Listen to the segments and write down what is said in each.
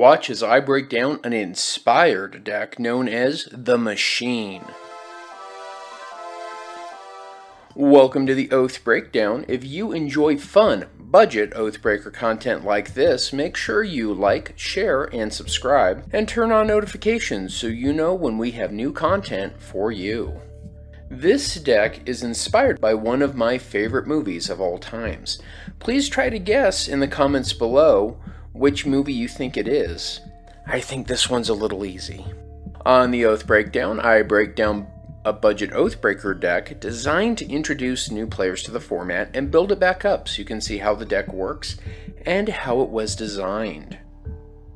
Watch as I break down an inspired deck known as the Machine. Welcome to the Oath Breakdown. If you enjoy fun, budget Oathbreaker content like this, make sure you like, share, and subscribe, and turn on notifications so you know when we have new content for you. This deck is inspired by one of my favorite movies of all times. Please try to guess in the comments below which movie you think it is. I think this one's a little easy. On the Oath Breakdown, I break down a budget Oathbreaker deck designed to introduce new players to the format and build it back up so you can see how the deck works and how it was designed.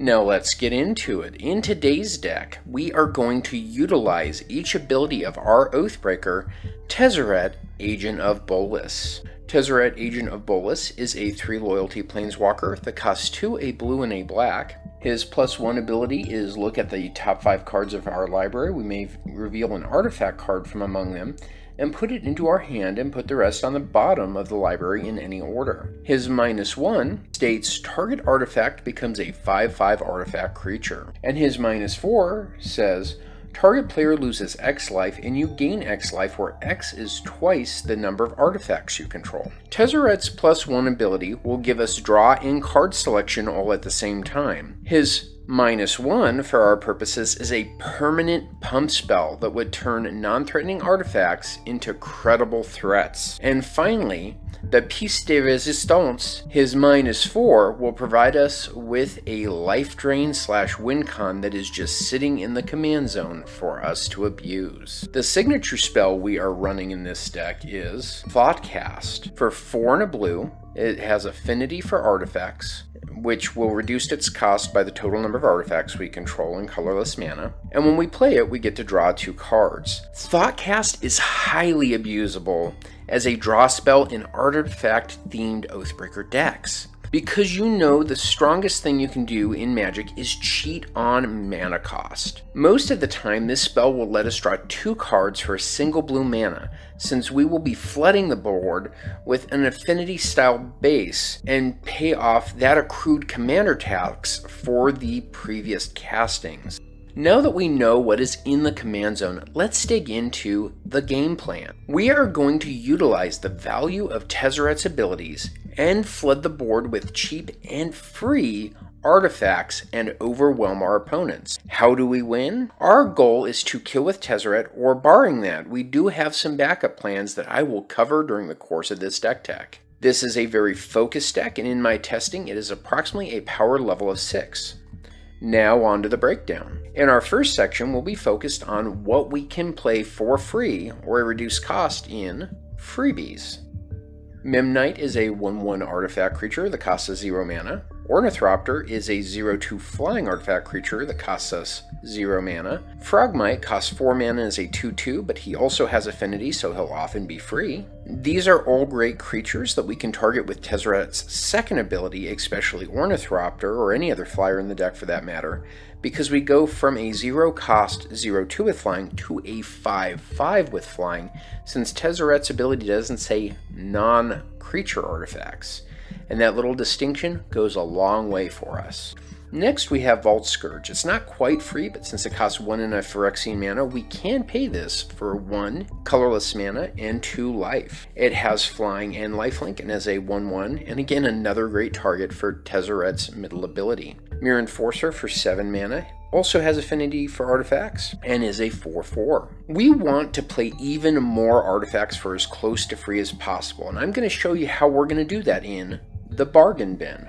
Now let's get into it. In today's deck, we are going to utilize each ability of our Oathbreaker, Tezzeret, Agent of Bolas. Tezzeret Agent of Bolas is a 3 loyalty planeswalker that costs 2 a blue and a black. His plus 1 ability is look at the top 5 cards of our library. We may reveal an artifact card from among them and put it into our hand and put the rest on the bottom of the library in any order. His minus 1 states target artifact becomes a 5 5 artifact creature. And his minus 4 says Target player loses X life and you gain X life where X is twice the number of artifacts you control. Tezzeret's plus one ability will give us draw and card selection all at the same time. His minus one, for our purposes, is a permanent pump spell that would turn non threatening artifacts into credible threats. And finally, the piece de resistance, his minus 4, will provide us with a life drain slash win con that is just sitting in the command zone for us to abuse. The signature spell we are running in this deck is Thoughtcast. For 4 and a blue, it has affinity for artifacts, which will reduce its cost by the total number of artifacts we control in colorless mana. And when we play it, we get to draw two cards. Thoughtcast is highly abusable as a draw spell in artifact themed Oathbreaker decks. Because you know the strongest thing you can do in Magic is cheat on mana cost. Most of the time, this spell will let us draw two cards for a single blue mana, since we will be flooding the board with an affinity style base and pay off that accrued commander tax for the previous castings. Now that we know what is in the command zone, let's dig into the game plan. We are going to utilize the value of Tezzeret's abilities and flood the board with cheap and free artifacts and overwhelm our opponents. How do we win? Our goal is to kill with Tezzeret, or barring that, we do have some backup plans that I will cover during the course of this deck tech. This is a very focused deck, and in my testing, it is approximately a power level of 6. Now on to the breakdown. In our first section, we'll be focused on what we can play for free or a reduced cost in freebies. Memnite is a 1-1 artifact creature that costs us 0 mana. Ornithopter is a 0-2 flying artifact creature that costs us 0 mana. Frogmite costs 4 mana as a 2-2, but he also has affinity, so he'll often be free. These are all great creatures that we can target with Tezzeret's second ability, especially Ornithopter, or any other flyer in the deck for that matter, because we go from a 0 cost 0-2 with flying to a 5-5 with flying, since Tezzeret's ability doesn't say non-creature artifacts and that little distinction goes a long way for us. Next, we have Vault Skirge. It's not quite free, but since it costs 1 and a Phyrexian mana, we can pay this for 1 colorless mana and 2 life. It has flying and lifelink and has a 1 1, and again, another great target for Tezzeret's middle ability. Myr Enforcer for 7 mana also has affinity for artifacts and is a 4-4. We want to play even more artifacts for as close to free as possible, and I'm going to show you how we're going to do that in the bargain bin.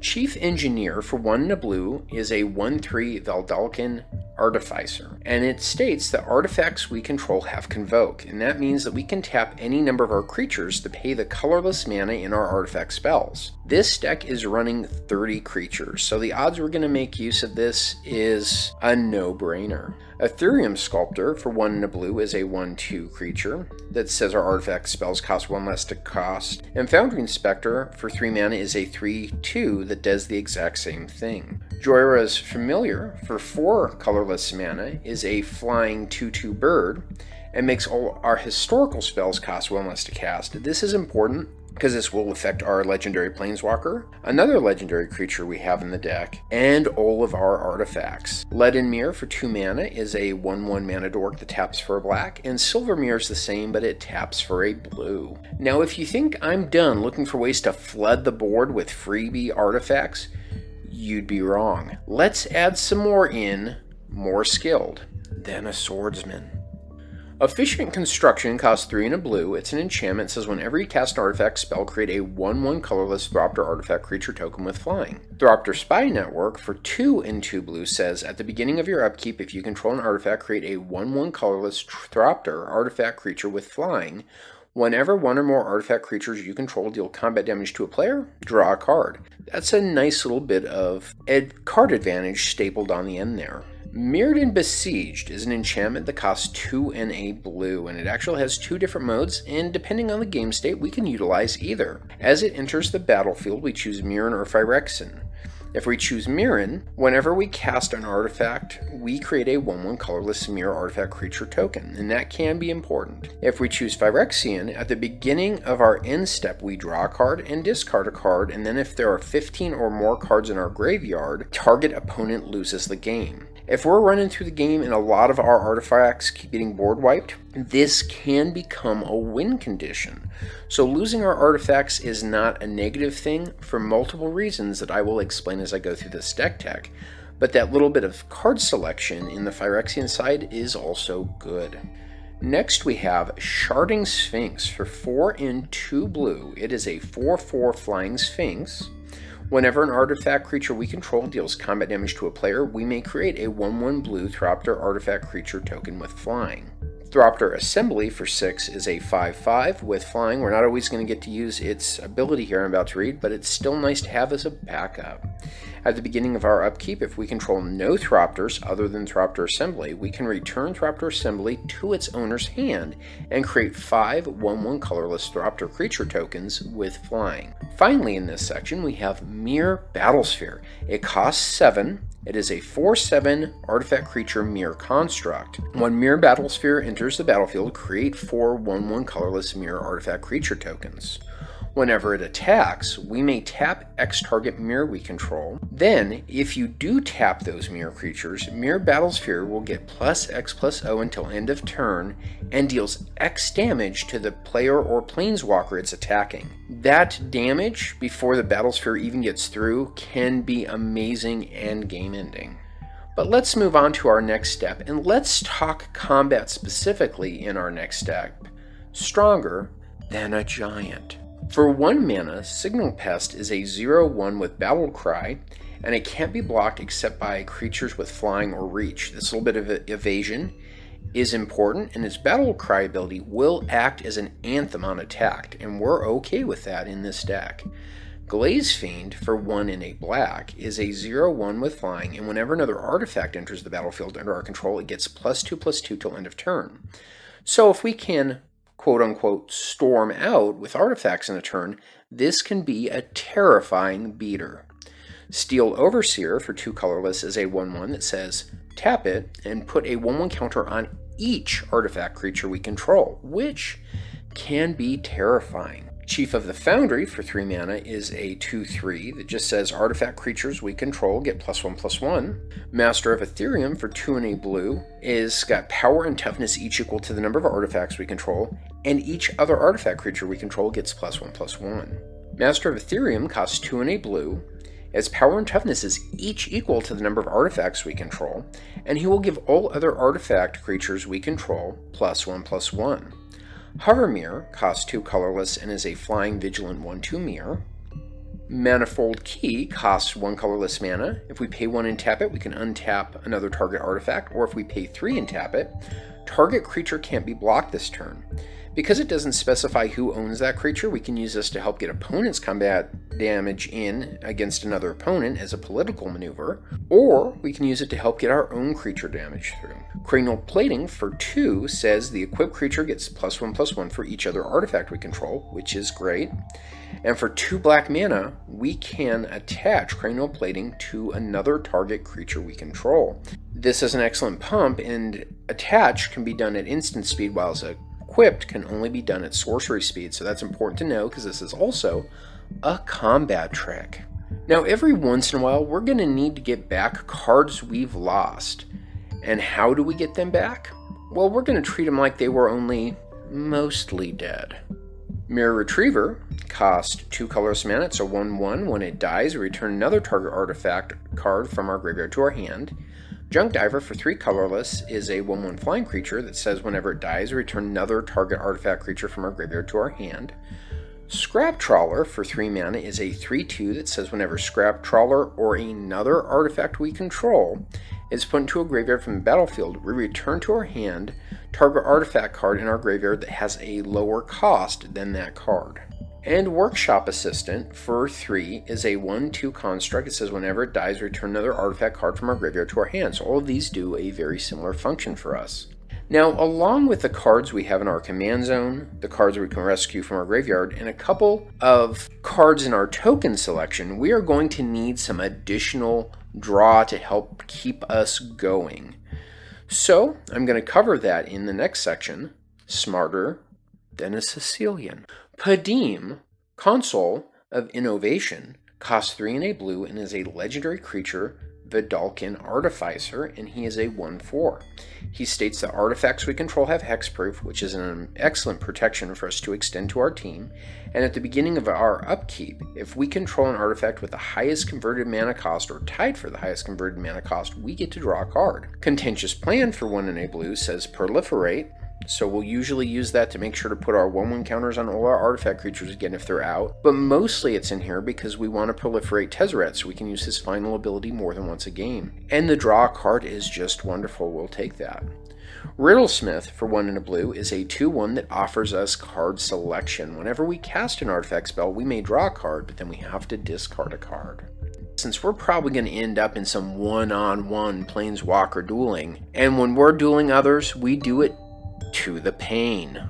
Chief Engineer for 1 in a blue is a 1-3 Vedalken Artificer, and it states that artifacts we control have Convoke, and that means that we can tap any number of our creatures to pay the colorless mana in our artifact spells. This deck is running 30 creatures, so the odds we're going to make use of this is a no-brainer. Etherium Sculptor for 1 in a blue is a 1-2 creature that says our artifact spells cost 1 less to cost. And Foundry Inspector for 3 mana is a 3-2 that does the exact same thing. Jhoira's Familiar for 4 colorless mana is a flying 2-2 bird and makes all our historical spells cost 1 less to cast. This is important because this will affect our legendary planeswalker, another legendary creature we have in the deck, and all of our artifacts. Lead Leaden Myr for 2 mana is a 1 1 mana dork that taps for a black, and Silver Myr is the same, but it taps for a blue. Now, if you think I'm done looking for ways to flood the board with freebie artifacts, you'd be wrong. Let's add some more in, more skilled than a swordsman. Efficient Construction costs 3 and a blue. It's an enchantment. It says whenever you cast an artifact spell, create a 1 1 colorless Thopter artifact creature token with flying. Thopter Spy Network for 2 and 2 blue says at the beginning of your upkeep, if you control an artifact, create a 1 1 colorless Thopter artifact creature with flying. Whenever one or more artifact creatures you control deal combat damage to a player, draw a card. That's a nice little bit of ed- card advantage stapled on the end there. Mirrodin Besieged is an enchantment that costs 2 and a blue, and it actually has two different modes, and depending on the game state, we can utilize either. As it enters the battlefield, we choose Mirran or Phyrexian. If we choose Mirran, whenever we cast an artifact, we create a 1 1 colorless Myr artifact creature token, and that can be important. If we choose Phyrexian, at the beginning of our end step, we draw a card and discard a card, and then if there are 15 or more cards in our graveyard, target opponent loses the game. If we're running through the game and a lot of our artifacts keep getting board wiped, this can become a win condition. So losing our artifacts is not a negative thing for multiple reasons that I will explain as I go through this deck tech. But that little bit of card selection in the Phyrexian side is also good. Next, we have Sharding Sphinx for 4 and 2 blue. It is a 4 4 flying Sphinx. Whenever an artifact creature we control deals combat damage to a player, we may create a 1 1 blue Thopter artifact creature token with flying. Thopter Assembly for 6 is a 5 5 with flying. We're not always going to get to use its ability here I'm about to read, but it's still nice to have as a backup. At the beginning of our upkeep, if we control no Thopters other than Thopter Assembly, we can return Thopter Assembly to its owner's hand and create 5 1 1 colorless Thopter creature tokens with flying. Finally, in this section, we have Myr Battlesphere. It costs 7 it is a 4 7 artifact creature Myr construct. When Myr Battlesphere enters the battlefield, create 4 1 1 colorless Myr artifact creature tokens. Whenever it attacks, we may tap X target Myr we control. Then, if you do tap those Myr creatures, Myr Battlesphere will get plus X plus O until end of turn and deals X damage to the player or planeswalker it's attacking. That damage, before the Battlesphere even gets through, can be amazing and game ending. But let's move on to our next step and let's talk combat specifically in our next step. Stronger than a giant. For 1 mana, Signal Pest is a 0 1 with Battle Cry, and it can't be blocked except by creatures with flying or reach. This little bit of evasion is important, and its Battle Cry ability will act as an anthem on attack, and we're okay with that in this deck. Glaze Fiend for 1 in a black is a 0 1 with flying, and whenever another artifact enters the battlefield under our control, it gets plus 2 plus 2 till end of turn. So if we can quote unquote storm out with artifacts in a turn, this can be a terrifying beater. Steel Overseer for two colorless is a 1 1 that says tap it and put a 1 1 counter on each artifact creature we control, which can be terrifying. Chief of the Foundry for 3 mana is a 2 3 that just says artifact creatures we control get plus 1 plus 1. Master of Etherium for 2 and a blue is got power and toughness each equal to the number of artifacts we control, and each other artifact creature we control gets plus 1 plus 1. Master of Etherium costs 2 and a blue, as power and toughness is each equal to the number of artifacts we control, and he will give all other artifact creatures we control plus 1 plus 1. Hovermyr costs 2 colorless and is a flying vigilant 1 2 Myr. Manifold Key costs 1 colorless mana. If we pay 1 and tap it, we can untap another target artifact, or if we pay 3 and tap it, target creature can't be blocked this turn. Because it doesn't specify who owns that creature, we can use this to help get opponent's combat damage in against another opponent as a political maneuver, or we can use it to help get our own creature damage through. Cranial Plating for 2 says the equipped creature gets plus 1 plus 1 for each other artifact we control, which is great. And for 2 black mana, we can attach Cranial Plating to another target creature we control. This is an excellent pump, and attach can be done at instant speed while equipped can only be done at sorcery speed, so that's important to know because this is also a combat trick. Now, every once in a while, we're going to need to get back cards we've lost. And how do we get them back? Well, we're going to treat them like they were only mostly dead. Myr Retriever costs 2 colorless mana, a 1 1. When it dies, we return another target artifact card from our graveyard to our hand. Junk Diver for 3 colorless is a 1 1 flying creature that says whenever it dies, return another target artifact creature from our graveyard to our hand. Scrap Trawler for 3 mana is a 3 2 that says whenever Scrap Trawler or another artifact we control is put into a graveyard from the battlefield, we return to our hand target artifact card in our graveyard that has a lower cost than that card. And Workshop Assistant for 3 is a 1 2 construct. It says whenever it dies, return another artifact card from our graveyard to our hand. So all of these do a very similar function for us. Now, along with the cards we have in our command zone, the cards we can rescue from our graveyard, and a couple of cards in our token selection, we are going to need some additional draw to help keep us going. So, I'm going to cover that in the next section Smarter than a Sicilian. Padeem, Consul of Innovation, costs 3 in a blue and is a legendary creature Vedalken Artificer, and he is a 1 4. He states that artifacts we control have hexproof, which is an excellent protection for us to extend to our team. And at the beginning of our upkeep, if we control an artifact with the highest converted mana cost or tied for the highest converted mana cost, we get to draw a card. Contentious Plan for 1 in a blue says Proliferate, so we'll usually use that to make sure to put our 1-1 counters on all our artifact creatures again if they're out. But mostly it's in here because we want to proliferate Tezzeret so we can use his final ability more than once a game. And the draw card is just wonderful, we'll take that. Riddlesmith for 1 in a blue is a 2-1 that offers us card selection. Whenever we cast an artifact spell, we may draw a card, but then we have to discard a card since we're probably going to end up in some one-on-one planeswalker dueling, and when we're dueling others, we do it to the pain.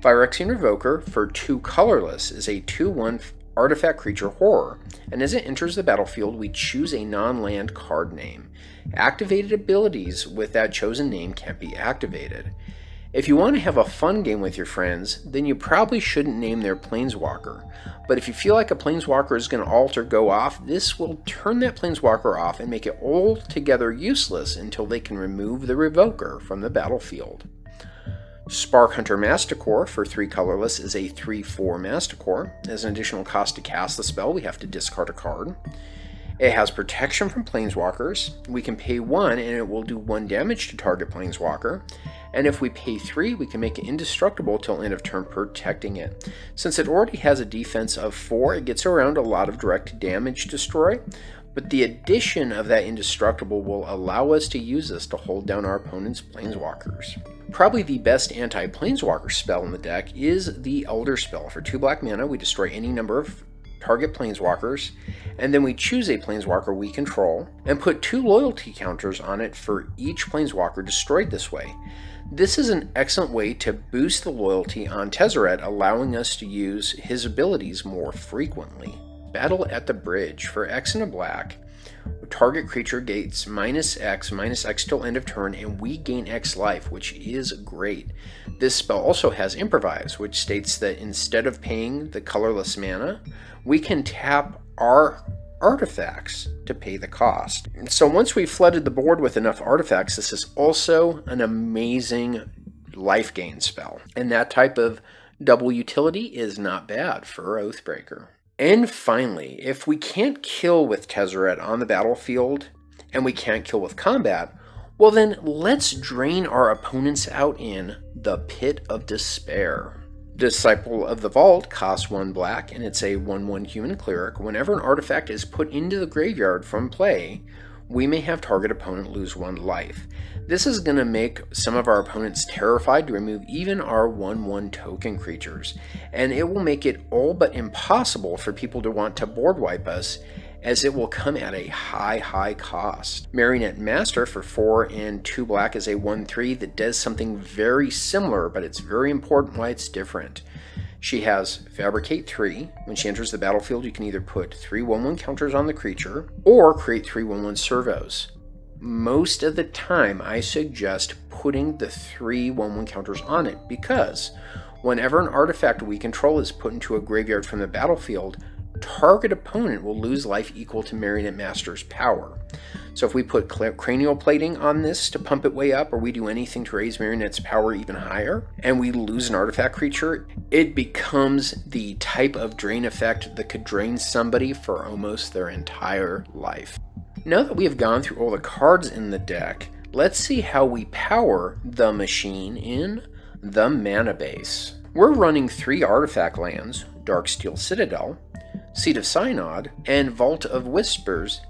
Phyrexian Revoker for 2 colorless is a 2 1 artifact creature horror, and as it enters the battlefield, we choose a non land card name. Activated abilities with that chosen name can't be activated. If you want to have a fun game with your friends, then you probably shouldn't name their planeswalker. But if you feel like a planeswalker is going to alter go off, this will turn that planeswalker off and make it altogether useless until they can remove the revoker from the battlefield. Spark Hunter Masticore for 3 colorless is a 3 4 Masticore. As an additional cost to cast the spell, we have to discard a card. It has protection from planeswalkers. We can pay 1 and it will do 1 damage to target planeswalker. And if we pay 3, we can make it indestructible till end of turn, protecting it. Since it already has a defense of 4, it gets around a lot of direct damage destroy, but the addition of that indestructible will allow us to use this to hold down our opponent's planeswalkers. Probably the best anti-planeswalker spell in the deck is the Elder Spell. For 2 black mana, we destroy any number of target planeswalkers, and then we choose a planeswalker we control, and put two loyalty counters on it for each planeswalker destroyed this way. This is an excellent way to boost the loyalty on Tezzeret, allowing us to use his abilities more frequently. Battle at the Bridge. For X and a black, target creature gains minus X, minus X till end of turn, and we gain X life, which is great. This spell also has Improvise, which states that instead of paying the colorless mana, we can tap our artifacts to pay the cost. So once we've flooded the board with enough artifacts, this is also an amazing life gain spell. And that type of double utility is not bad for Oathbreaker. And finally, if we can't kill with Tezzeret on the battlefield, and we can't kill with combat, well then let's drain our opponents out in the Pit of Despair. Disciple of the Vault costs 1 black, and it's a 1 1 human cleric. Whenever an artifact is put into the graveyard from play, we may have target opponent lose 1 life. This is going to make some of our opponents terrified to remove even our 1-1 token creatures, and it will make it all but impossible for people to want to board wipe us as it will come at a high, high cost. Marionette Master for 4 and 2 black is a 1-3 that does something very similar, but it's very important why it's different. She has Fabricate 3. When she enters the battlefield, you can either put 3 1 1 counters on the creature or create 3 1 1 servos most of the time I suggest putting the three 1 1 counters on it because whenever an artifact we control is put into a graveyard from the battlefield, target opponent will lose life equal to Marionette Master's power. So if we put cranial plating on this to pump it way up, or we do anything to raise Marionette's power even higher, and we lose an artifact creature, it becomes the type of drain effect that could drain somebody for almost their entire life. Now that we have gone through all the cards in the deck, let's see how we power the machine in the mana base. We're running three artifact lands, Darksteel Citadel, Seat of Synod, and Vault of Whispers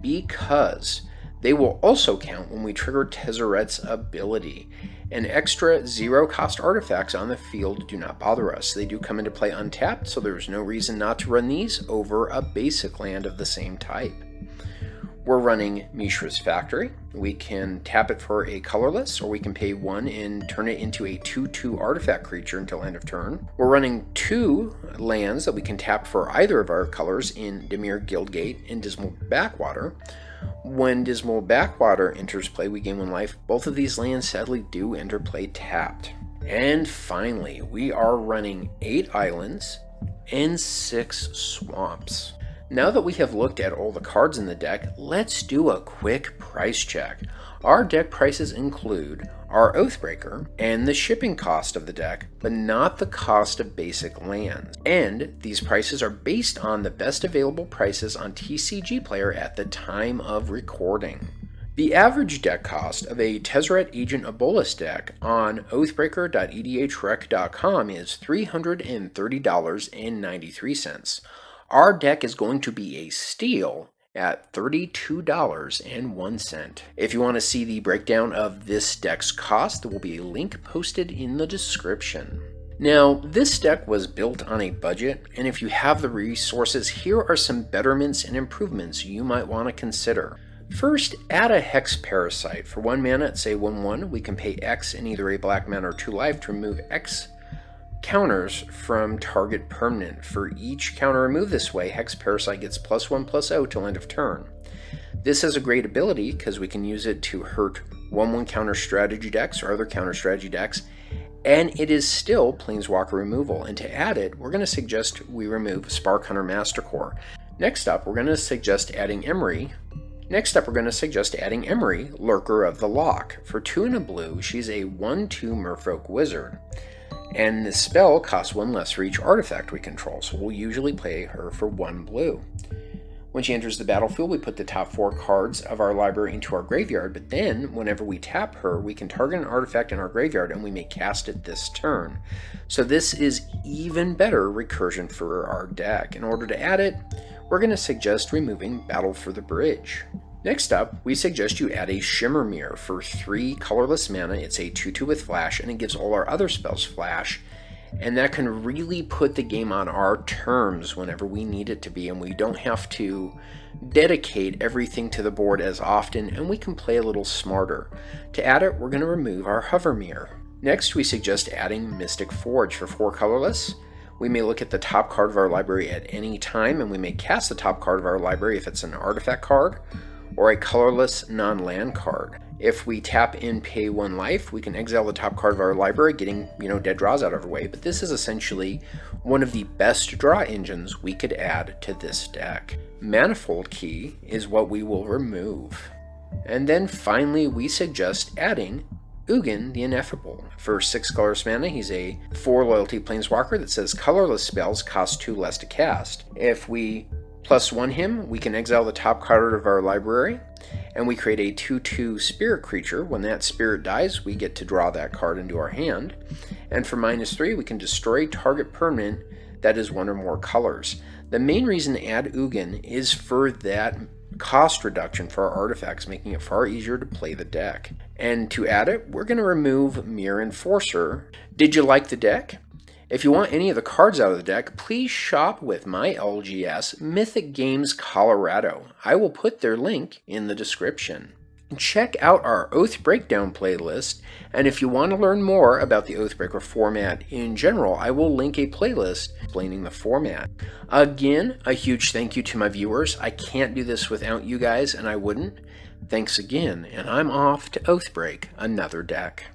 because they will also count when we trigger Tezzeret's ability. And extra zero cost artifacts on the field do not bother us. They do come into play untapped, so there's no reason not to run these over a basic land of the same type. We're running Mishra's Factory. We can tap it for a colorless, or we can pay one and turn it into a 2-2 artifact creature until end of turn. We're running two lands that we can tap for either of our colors in Dimir Guildgate and Dismal Backwater. When Dismal Backwater enters play, we gain one life. Both of these lands sadly do enter play tapped. And finally, we are running eight islands and six swamps. Now that we have looked at all the cards in the deck, let's do a quick price check. Our deck prices include our Oathbreaker and the shipping cost of the deck, but not the cost of basic lands. And these prices are based on the best available prices on TCG Player at the time of recording. The average deck cost of a Tezzeret Agent of Bolas deck on oathbreaker.edhrec.com is $330.93 our deck is going to be a steal at $32.01. If you want to see the breakdown of this deck's cost, there will be a link posted in the description. Now, this deck was built on a budget, and if you have the resources, here are some betterments and improvements you might want to consider. First, add a Hex Parasite. For 1 mana at say 1 1, we can pay X in either a black mana or 2 life to remove X counters from target permanent. For each counter removed this way, Hex Parasite gets plus 1 plus 0 till end of turn. This has a great ability because we can use it to hurt 1 1 counter strategy decks or other counter strategy decks, and it is still Planeswalker removal. And to add it, we're going to suggest we remove Spark Hunter Mastercore. Next up, we're going to suggest adding Emry. Next up, we're going to suggest adding Emry, Lurker of the Loch. For 2 and a blue, she's a 1 2 Merfolk Wizard. And the spell costs one less for each artifact we control, so we'll usually play her for one blue. When she enters the battlefield, we put the top four cards of our library into our graveyard, but then, whenever we tap her, we can target an artifact in our graveyard and we may cast it this turn. So this is even better recursion for our deck. In order to add it, we're going to suggest removing Battle for the Bridge. Next up, we suggest you add a Shimmer Myr for 3 colorless mana. It's a 2-2 with flash, and it gives all our other spells flash. And that can really put the game on our terms whenever we need it to be, and we don't have to dedicate everything to the board as often, and we can play a little smarter. To add it, we're going to remove our Hovermyr. Next, we suggest adding Mystic Forge for 4 colorless. We may look at the top card of our library at any time, and we may cast the top card of our library if it's an artifact card, or a colorless non-land card. If we tap in pay one life, we can exile the top card of our library, getting, you know, dead draws out of our way. But this is essentially one of the best draw engines we could add to this deck. Manifold Key is what we will remove. And then finally, we suggest adding Ugin the Ineffable. For 6 colorless mana, he's a 4 loyalty planeswalker that says colorless spells cost 2 less to cast. If we plus one him, we can exile the top card of our library, and we create a 2-2 spirit creature. When that spirit dies, we get to draw that card into our hand. And for minus three, we can destroy target permanent that is one or more colors. The main reason to add Ugin is for that cost reduction for our artifacts, making it far easier to play the deck. And to add it, we're going to remove Myr Enforcer. Did you like the deck? If you want any of the cards out of the deck, please shop with my LGS Mythic Games Colorado. I will put their link in the description. Check out our Oath Breakdown playlist, and if you want to learn more about the Oathbreaker format in general, I will link a playlist explaining the format. Again, a huge thank you to my viewers. I can't do this without you guys, and I wouldn't. Thanks again, and I'm off to Oathbreak another deck.